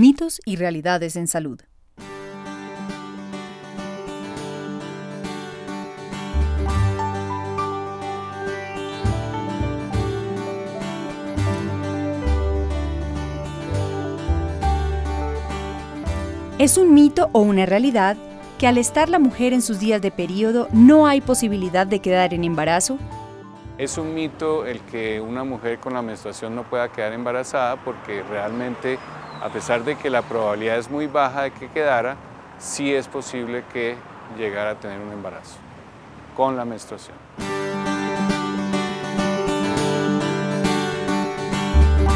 Mitos y realidades en salud. ¿Es un mito o una realidad que al estar la mujer en sus días de periodo no hay posibilidad de quedar en embarazo? Es un mito el que una mujer con la menstruación no pueda quedar embarazada porque realmente, a pesar de que la probabilidad es muy baja de que quedara, sí es posible que llegara a tener un embarazo con la menstruación.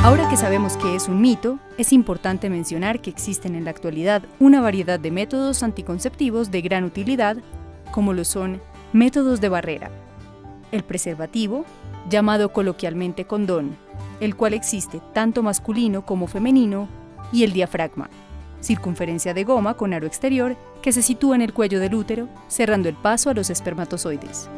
Ahora que sabemos que es un mito, es importante mencionar que existen en la actualidad una variedad de métodos anticonceptivos de gran utilidad, como lo son métodos de barrera, el preservativo, llamado coloquialmente condón, el cual existe tanto masculino como femenino, y el diafragma, circunferencia de goma con aro exterior que se sitúa en el cuello del útero, cerrando el paso a los espermatozoides.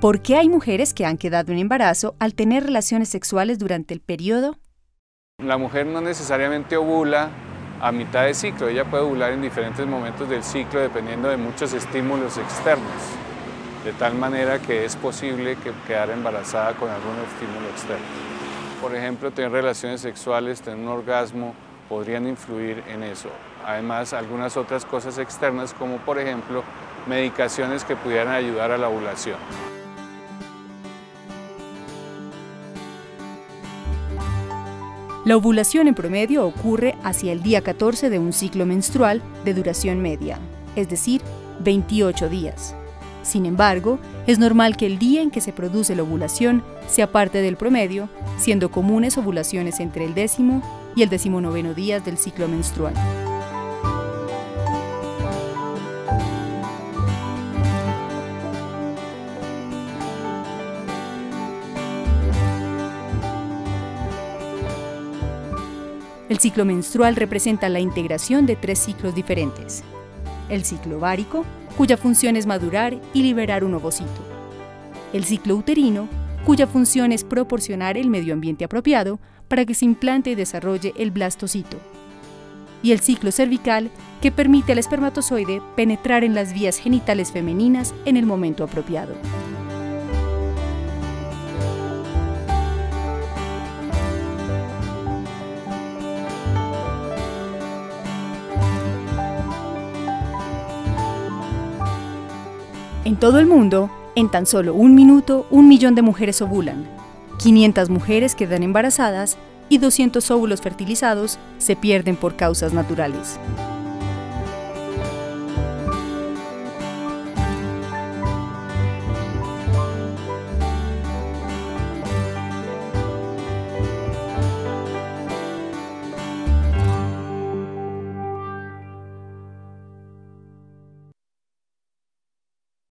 ¿Por qué hay mujeres que han quedado en embarazo al tener relaciones sexuales durante el periodo? La mujer no necesariamente ovula a mitad de ciclo, ella puede ovular en diferentes momentos del ciclo dependiendo de muchos estímulos externos, de tal manera que es posible que quedar embarazada con algún estímulo externo. Por ejemplo, tener relaciones sexuales, tener un orgasmo, podrían influir en eso. Además, algunas otras cosas externas como por ejemplo medicaciones que pudieran ayudar a la ovulación. La ovulación en promedio ocurre hacia el día 14 de un ciclo menstrual de duración media, es decir, 28 días. Sin embargo, es normal que el día en que se produce la ovulación sea parte del promedio, siendo comunes ovulaciones entre el décimo y el decimonoveno días del ciclo menstrual. El ciclo menstrual representa la integración de tres ciclos diferentes. El ciclo ovárico, cuya función es madurar y liberar un ovocito. El ciclo uterino, cuya función es proporcionar el medio ambiente apropiado para que se implante y desarrolle el blastocito. Y el ciclo cervical, que permite al espermatozoide penetrar en las vías genitales femeninas en el momento apropiado. En todo el mundo, en tan solo un minuto, un millón de mujeres ovulan, 500 mujeres quedan embarazadas y 200 óvulos fertilizados se pierden por causas naturales.